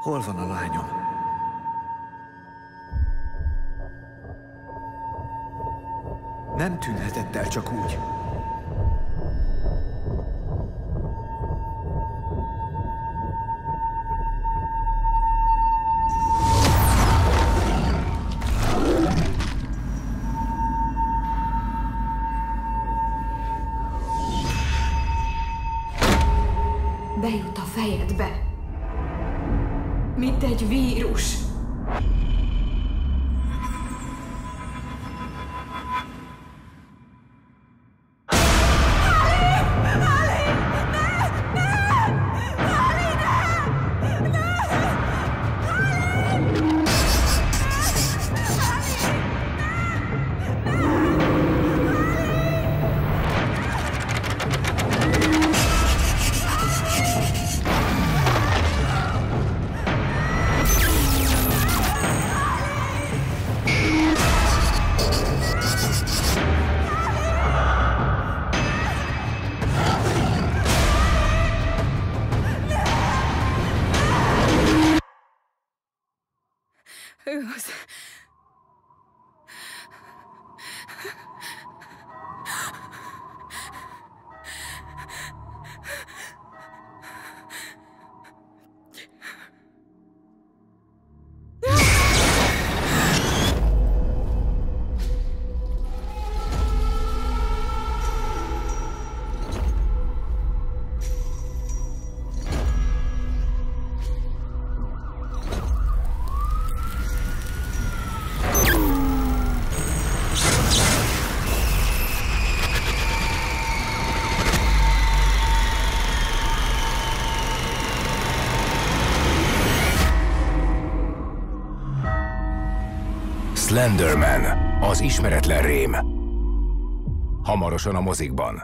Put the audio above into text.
Hol van a lányom? Nem tűnhetett el csak úgy. Bejut a fejedbe. Mint egy vírus. Ő az... Slenderman, az ismeretlen rém. Hamarosan a mozikban.